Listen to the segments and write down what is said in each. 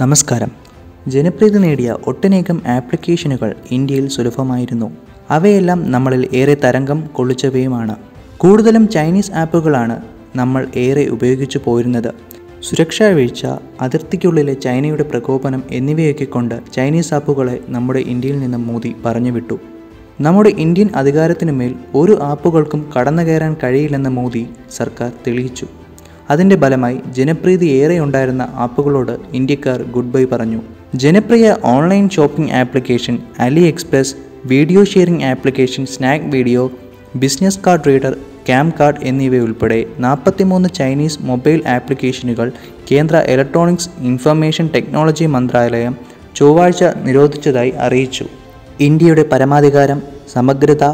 നമസ്കാരം. ജനപ്രീതി നേടിയ ഒട്ടനേകം ആപ്ലിക്കേഷനുകൾ ഇന്ത്യയിൽ സുലഭമായിരുന്നു. അവയെല്ലാം നമ്മളിൽ ഏറെ തരംഗം കൊള്ളിച്ചവയുമാണ്. കൂടുതലും ചൈനീസ് ആപ്പുകളാണ് നമ്മൾ ഏറെ ഉപയോഗിച്ചു പോരുന്നത്. സുരക്ഷാ വീഴ്ച അതിർത്തിക്കുള്ളിലെ ചൈനയുടെ പ്രകോപനം എന്നിവയൊക്കെ കൊണ്ട് ചൈനീസ് ആപ്പുകളെ നമ്മുടെ ഇന്ത്യയിൽ നിന്നും മോദി പറഞ്ഞുവിട്ടു. നമ്മുടെ ഇന്ത്യൻ അധികാരത്തിനുമേൽ ഒരു ആപ്പുകൾക്കും കടന്നു കയറാൻ കഴിയില്ലെന്ന് മോദി സർക്കാർ തെളിയിച്ചു. അതിന്റെ ഫലമായി ജനപ്രീതി ഏറെ ഉണ്ടായിരുന്ന ആപ്പുകളോട് ഇന്ത്യക്കാർ ഗുഡ് ബൈ പറഞ്ഞു. ജനപ്രിയ online shopping application AliExpress video sharing application snack video business card reader cam card എന്നിവയുൾപ്പെടെ നാൽപ്പത്തിമൂന്ന് ചൈനീസ് മൊബൈൽ ആപ്ലിക്കേഷനുകൾ കേന്ദ്ര ഇലക്ട്രോണിക്സ് ഇൻഫർമേഷൻ ടെക്നോളജി മന്ത്രാലയം ചൊവ്വാഴ്ച നിരോധിച്ചതായി അറിയിച്ചു. ഇന്ത്യയുടെ പരമാധികാരം സമഗ്രത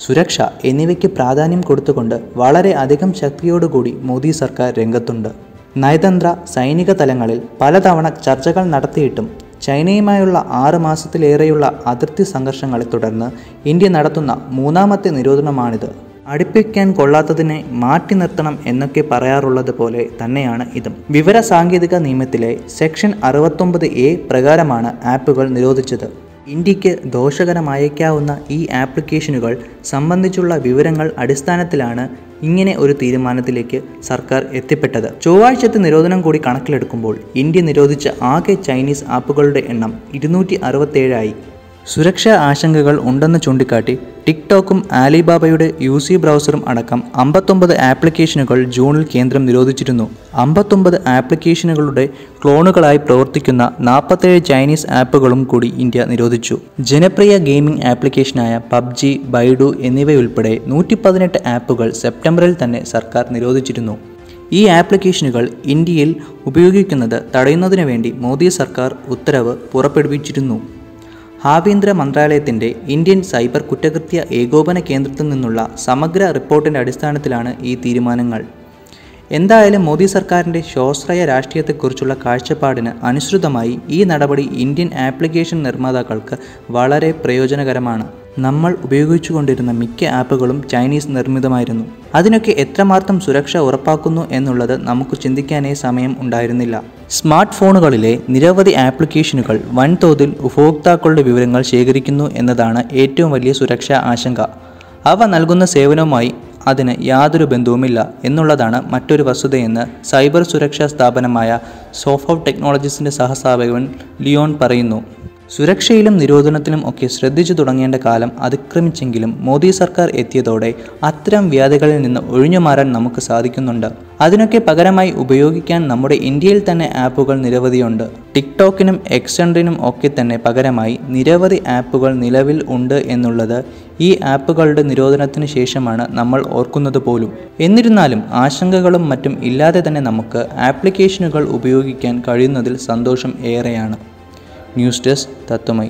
സുരക്ഷ എന്നിവയ്ക്ക് പ്രാധാന്യം കൊടുത്തുകൊണ്ട് വളരെ അധികം ശക്തിയോടുകൂടി മോദി സർക്കാർ രംഗത്തുണ്ട്. നയതന്ത്ര സൈനിക തലങ്ങളിൽ പലതവണ ചർച്ചകൾ നടത്തിയിട്ടും ചൈനയുമായുള്ള ആറ് മാസത്തിലേറെയുള്ള അതിർത്തി സംഘർഷങ്ങളെ തുടർന്ന് ഇന്ത്യ നടത്തുന്ന മൂന്നാമത്തെ നിരോധനമാണിത്. അടുപ്പിക്കാൻ കൊള്ളാത്തതിനെ മാറ്റി നിർത്തണം എന്നൊക്കെ പറയാറുള്ളത് പോലെ തന്നെയാണ് ഇതും. വിവര സാങ്കേതിക നിയമത്തിലെ സെക്ഷൻ അറുപത്തൊമ്പത് എ പ്രകാരമാണ് ആപ്പുകൾ നിരോധിച്ചത്. ഇന്ത്യയ്ക്ക് ദോഷകരമായേക്കാവുന്ന ഈ ആപ്ലിക്കേഷനുകൾ സംബന്ധിച്ചുള്ള വിവരങ്ങൾ അടിസ്ഥാനത്തിലാണ് ഇങ്ങനെ ഒരു തീരുമാനത്തിലേക്ക് സർക്കാർ എത്തിപ്പെട്ടത്. ചൊവ്വാഴ്ചത്തെ നിരോധനം കൂടി കണക്കിലെടുക്കുമ്പോൾ ഇന്ത്യ നിരോധിച്ച ആകെ ചൈനീസ് ആപ്പുകളുടെ എണ്ണം ഇരുന്നൂറ്റി അറുപത്തേഴായി സുരക്ഷാ ആശങ്കകൾ ഉണ്ടെന്ന് ചൂണ്ടിക്കാട്ടി ടിക്ടോക്കും ആലിബാബയുടെ യു സി ബ്രൗസറും അടക്കം അമ്പത്തൊമ്പത് ആപ്ലിക്കേഷനുകൾ ജൂണിൽ കേന്ദ്രം നിരോധിച്ചിരുന്നു. അമ്പത്തൊമ്പത് ആപ്ലിക്കേഷനുകളുടെ ക്ലോണുകളായി പ്രവർത്തിക്കുന്ന നാൽപ്പത്തേഴ് ചൈനീസ് ആപ്പുകളും കൂടി ഇന്ത്യ നിരോധിച്ചു. ജനപ്രിയ ഗെയിമിംഗ് ആപ്ലിക്കേഷനായ പബ്ജി ബൈഡു എന്നിവയുൾപ്പെടെ നൂറ്റി പതിനെട്ട് ആപ്പുകൾ സെപ്റ്റംബറിൽ തന്നെ സർക്കാർ നിരോധിച്ചിരുന്നു. ഈ ആപ്ലിക്കേഷനുകൾ ഇന്ത്യയിൽ ഉപയോഗിക്കുന്നത് തടയുന്നതിനു വേണ്ടി മോദി സർക്കാർ ഉത്തരവ് പുറപ്പെടുവിച്ചിരുന്നു. ആഭ്യന്തര മന്ത്രാലയത്തിന്റെ ഇന്ത്യൻ സൈബർ കുറ്റകൃത്യ ഏകോപന കേന്ദ്രത്തിൽ നിന്നുള്ള സമഗ്ര റിപ്പോർട്ടിന്റെ അടിസ്ഥാനത്തിലാണ് ഈ തീരുമാനങ്ങൾ. എന്തായാലും മോദി സർക്കാരിന്റെ സ്വാശ്രയ രാഷ്ട്രീയത്തെക്കുറിച്ചുള്ള കാഴ്ചപ്പാടിന് അനുസൃതമായി ഈ നടപടി ഇന്ത്യൻ ആപ്ലിക്കേഷൻ നിർമ്മാതാക്കൾക്ക് വളരെ പ്രയോജനകരമാണ്. നമ്മൾ ഉപയോഗിച്ചുകൊണ്ടിരുന്ന മിക്ക ആപ്പുകളും ചൈനീസ് നിർമ്മിതമായിരുന്നു. അതിനൊക്കെ എത്രമാത്രം സുരക്ഷ ഉറപ്പാക്കുന്നു എന്നുള്ളത് നമുക്ക് ചിന്തിക്കാനേ സമയം ഉണ്ടായിരുന്നില്ല. സ്മാർട്ട് ഫോണുകളിലെ നിരവധി ആപ്ലിക്കേഷനുകൾ വൻതോതിൽ ഉപഭോക്താക്കളുടെ വിവരങ്ങൾ ശേഖരിക്കുന്നു എന്നതാണ് ഏറ്റവും വലിയ സുരക്ഷാ ആശങ്ക. അവ നൽകുന്ന സേവനവുമായി അതിന് യാതൊരു ബന്ധവുമില്ല എന്നുള്ളതാണ് മറ്റൊരു വസ്തുതയെന്ന് സൈബർ സുരക്ഷാ സ്ഥാപനമായ സോഫോ ടെക്നോളജീസിന്റെ സഹസ്ഥാപകൻ ലിയോൺ പറയുന്നു. സുരക്ഷയിലും നിരോധനത്തിലും ഒക്കെ ശ്രദ്ധിച്ചു തുടങ്ങേണ്ട കാലം അതിക്രമിച്ചെങ്കിലും മോദി സർക്കാർ എത്തിയതോടെ അത്തരം വ്യാധികളിൽ നിന്ന് ഒഴിഞ്ഞു മാറാൻ നമുക്ക് സാധിക്കുന്നുണ്ട്. അതിനൊക്കെ പകരമായി ഉപയോഗിക്കാൻ നമ്മുടെ ഇന്ത്യയിൽ തന്നെ ആപ്പുകൾ നിരവധിയുണ്ട്. ടിക്ടോക്കിനും എക്സ്റ്റൻഡിനും ഒക്കെ തന്നെ പകരമായി നിരവധി ആപ്പുകൾ നിലവിൽ ഉണ്ട് എന്നുള്ളത് ഈ ആപ്പുകളുടെ നിരോധനത്തിന് ശേഷമാണ് നമ്മൾ ഓർക്കുന്നത് പോലും. എന്നിരുന്നാലും ആശങ്കകളും മറ്റും ഇല്ലാതെ തന്നെ നമുക്ക് ആപ്ലിക്കേഷനുകൾ ഉപയോഗിക്കാൻ കഴിയുന്നതിൽ സന്തോഷം ഏറെയാണ്. ന്യൂസ് ഡെസ്ക് തത്വമൈ